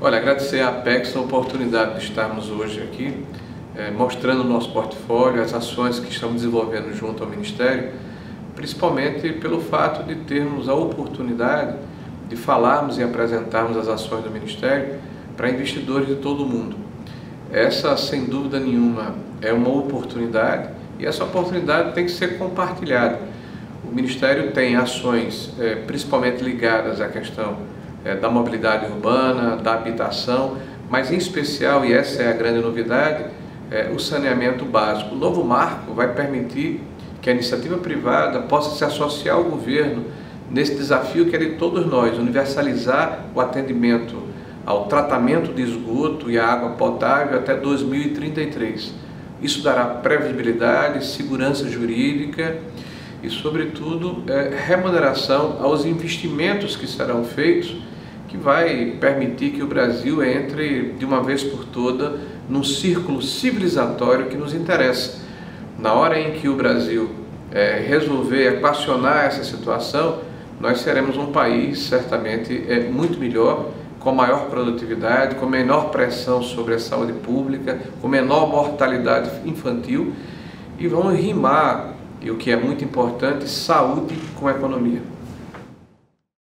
Olha, agradecer à Apex a oportunidade de estarmos hoje aqui é, mostrando o nosso portfólio, as ações que estamos desenvolvendo junto ao Ministério, principalmente pelo fato de termos a oportunidade de falarmos e apresentarmos as ações do Ministério para investidores de todo o mundo. Essa, sem dúvida nenhuma, é uma oportunidade e essa oportunidade tem que ser compartilhada. O Ministério tem ações é, principalmente ligadas à questão é, da mobilidade urbana, da habitação, mas em especial, e essa é a grande novidade, é, o saneamento básico. O novo marco vai permitir que a iniciativa privada possa se associar ao governo nesse desafio que é de todos nós, universalizar o atendimento ao tratamento de esgoto e a água potável até 2033. Isso dará previsibilidade, segurança jurídica e, sobretudo, é, remuneração aos investimentos que serão feitos que vai permitir que o Brasil entre de uma vez por toda num círculo civilizatório que nos interessa. Na hora em que o Brasil é, resolver equacionar essa situação, nós seremos um país certamente é, muito melhor, com maior produtividade, com menor pressão sobre a saúde pública, com menor mortalidade infantil e vamos rimar, e o que é muito importante, saúde com economia.